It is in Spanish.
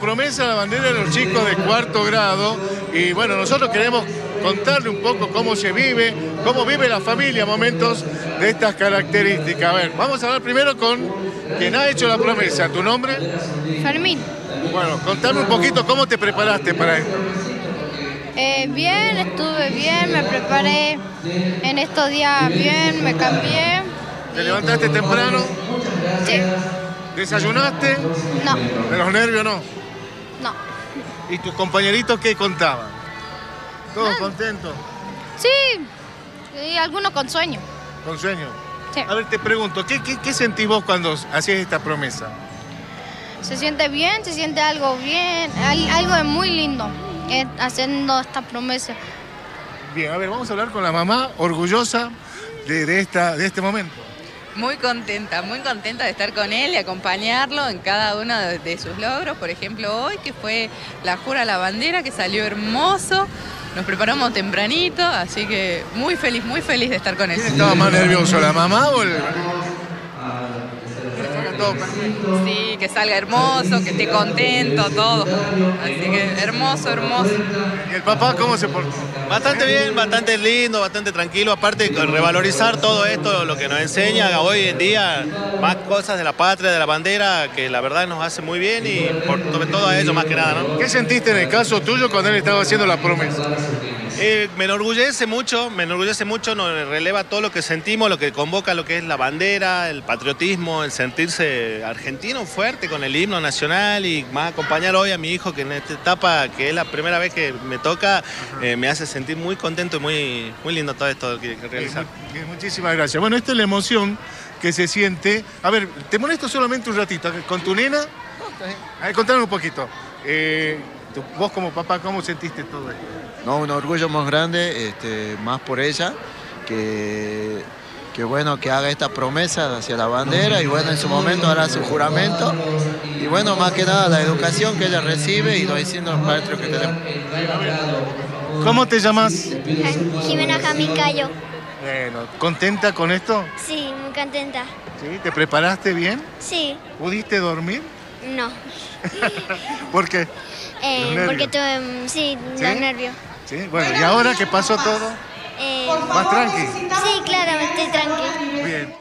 Promesa la bandera de los chicos de cuarto grado y bueno, nosotros queremos contarle un poco cómo se vive, cómo vive la familia momentos de estas características. A ver, vamos a hablar primero con quien ha hecho la promesa. ¿Tu nombre? Fermín. Bueno, contame un poquito cómo te preparaste para esto. Eh, bien, estuve bien, me preparé en estos días bien, me cambié. ¿Te levantaste temprano? Sí, ¿Desayunaste? no, ¿De los nervios no? No. ¿Y tus compañeritos qué contaban? ¿Todos contentos? Sí, y algunos con sueño. ¿Con sueño? Sí. A ver, te pregunto, ¿qué, qué, qué sentís vos cuando hacías esta promesa? Se siente bien, se siente algo bien, al- algo muy lindo eh, haciendo esta promesa. Bien, a ver, vamos a hablar con la mamá orgullosa de, de esta, de este momento. Muy contenta, muy contenta de estar con él y acompañarlo en cada uno de, sus logros. Por ejemplo, hoy que fue la jura a la bandera, que salió hermoso. Nos preparamos tempranito, así que muy feliz, muy feliz de estar con él. ¿Quién estaba más nervioso, la mamá o? Sí, que salga hermoso, que esté contento, todo. Así que hermoso, hermoso. ¿Y el papá cómo se portó? Bastante bien, bastante lindo, bastante tranquilo. Aparte, revalorizar todo esto, lo que nos enseña hoy en día, más cosas de la patria, de la bandera, que la verdad nos hace muy bien y por sobre todo a ellos más que nada, ¿no? ¿Qué sentiste en el caso tuyo cuando él estaba haciendo la promesa? Eh, me enorgullece mucho, me enorgullece mucho, nos releva todo lo que sentimos, lo que convoca lo que es la bandera, el patriotismo, el sentirse argentino fuerte con el himno nacional y más acompañar hoy a mi hijo que en esta etapa, que es la primera vez que me toca, eh, me hace sentir muy contento y muy, muy lindo todo esto que, que realizar. Bien, Muchísimas gracias. Bueno, esta es la emoción que se siente. A ver, te molesto solamente un ratito. ¿Con tu nena? A ver, contame un poquito. Eh, tú- vos como papá, ¿cómo sentiste todo esto? No, un orgullo más grande, este, más por ella, que, que bueno que haga esta promesa hacia la bandera y bueno en su momento hará su juramento y bueno más que nada la educación que ella recibe y los distintos maestros que tenemos. ¿Cómo te llamas? Jimena Jamicayo. Bueno, ¿contenta con esto? Sí, muy contenta. ¿Sí? ¿Te preparaste bien? Sí, ¿Pudiste dormir? no. ¿Por qué? Eh, Los porque tuve, mm, sí, ¿Sí? los nervios. ¿Sí? Bueno, ¿y ahora que pasó todo? ¿Más tranqui? sí, claro, estoy tranquila. Bien.